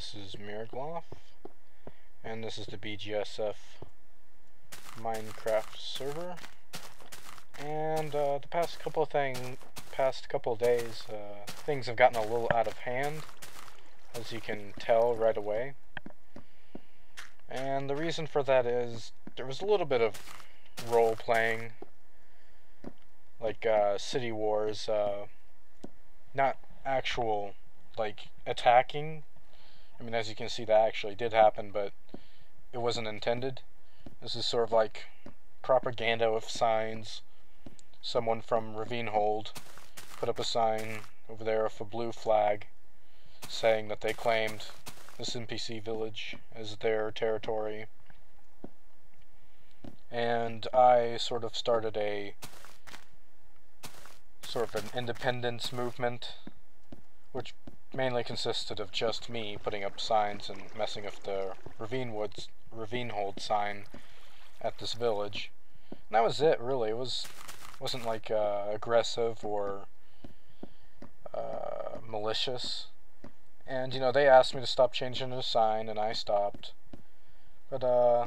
this is Mirglof, and this is the BGSF Minecraft server. And uh, the past couple thing, past couple days, uh, things have gotten a little out of hand, as you can tell right away. And the reason for that is there was a little bit of role playing, like uh, City Wars, uh, not actual like attacking. I mean, as you can see, that actually did happen, but it wasn't intended. This is sort of like propaganda with signs. Someone from Ravine put up a sign over there with a blue flag saying that they claimed this NPC village as their territory. And I sort of started a sort of an independence movement, which mainly consisted of just me putting up signs and messing with the ravine woods ravine hold sign at this village. And that was it, really. It was wasn't like uh, aggressive or uh, malicious. And you know, they asked me to stop changing the sign, and I stopped. But uh,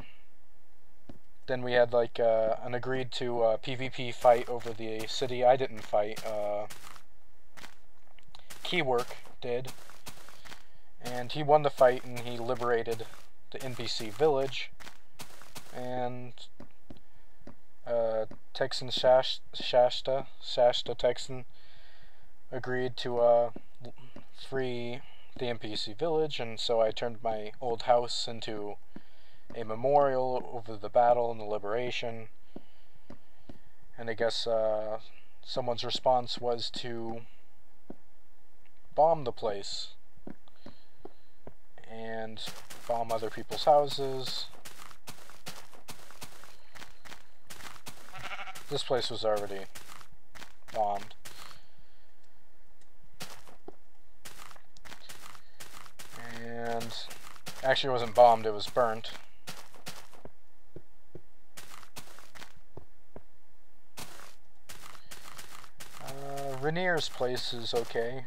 then we had like uh, an agreed to uh, PvP fight over the city. I didn't fight. Uh, Keywork did, and he won the fight, and he liberated the NPC village. And uh, Texan Shasta, Shasta Texan agreed to uh, free the NPC village, and so I turned my old house into a memorial over the battle and the liberation. And I guess uh, someone's response was to bomb the place and bomb other people's houses. This place was already bombed. And actually it wasn't bombed, it was burnt. Uh, Rainier's place is okay.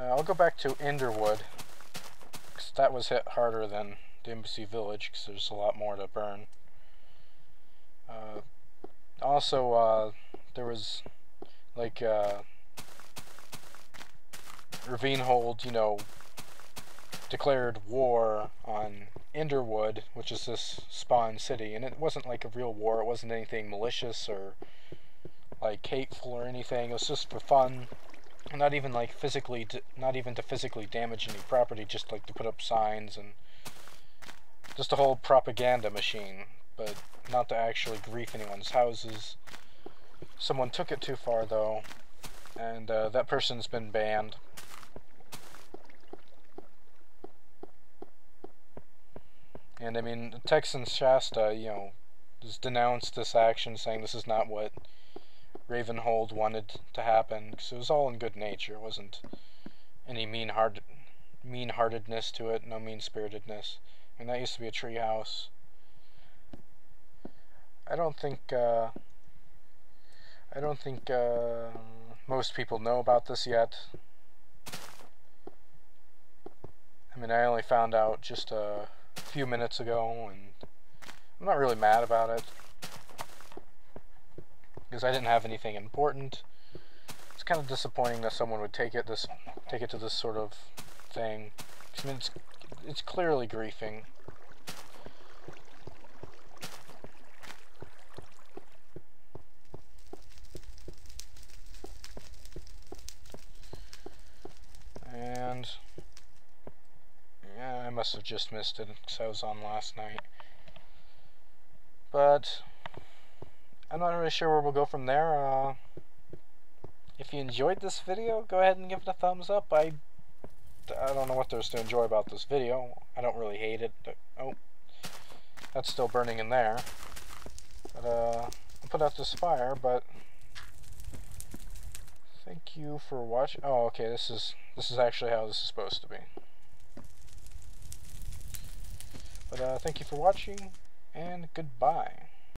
Uh, I'll go back to Enderwood. Because that was hit harder than the NPC Village, because there's a lot more to burn. Uh, also, uh, there was, like, uh, Ravinehold, you know, declared war on Enderwood, which is this spawn city, and it wasn't like a real war, it wasn't anything malicious or, like, hateful or anything, it was just for fun not even like physically to, not even to physically damage any property just like to put up signs and just a whole propaganda machine but not to actually grief anyone's houses. Someone took it too far though and uh, that person's been banned. And I mean Texan Shasta you know has denounced this action saying this is not what Ravinehold wanted to happen because it was all in good nature. It wasn't any mean heart mean heartedness to it, no mean spiritedness. And that used to be a tree house. I don't think uh, I don't think uh, most people know about this yet. I mean, I only found out just a few minutes ago, and I'm not really mad about it because I didn't have anything important. It's kind of disappointing that someone would take it this take it to this sort of thing. I mean, it's it's clearly griefing. And yeah, I must have just missed it because I was on last night. But I'm not really sure where we'll go from there. Uh, if you enjoyed this video, go ahead and give it a thumbs up. I, I don't know what there's to enjoy about this video. I don't really hate it. Oh, that's still burning in there. But, uh, I'll put out this fire, but thank you for watching. Oh, okay, this is, this is actually how this is supposed to be. But, uh, thank you for watching, and goodbye.